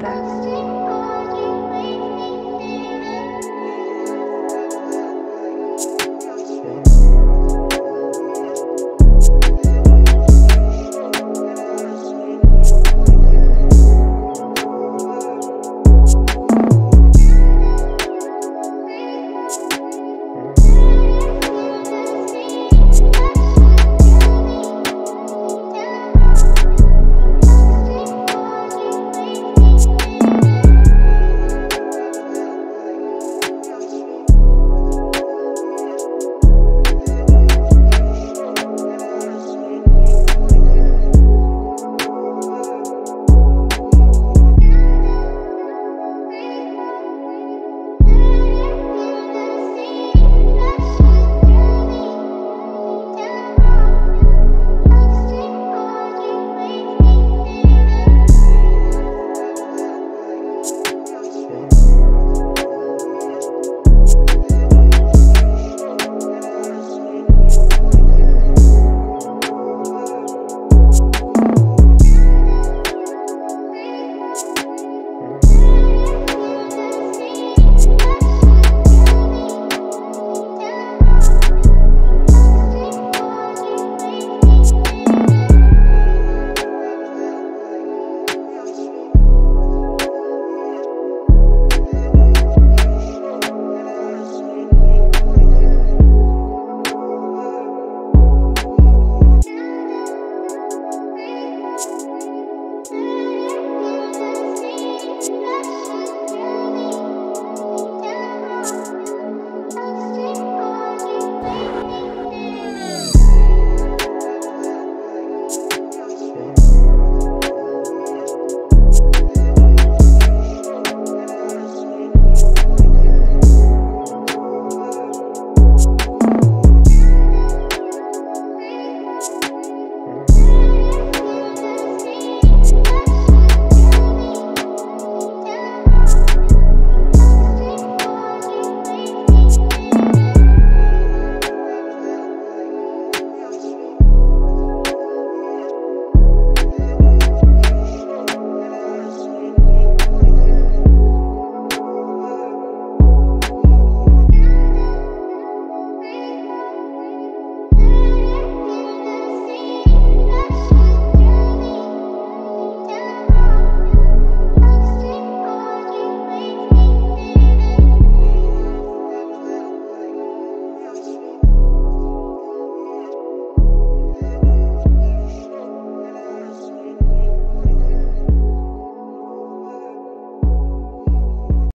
Thursday.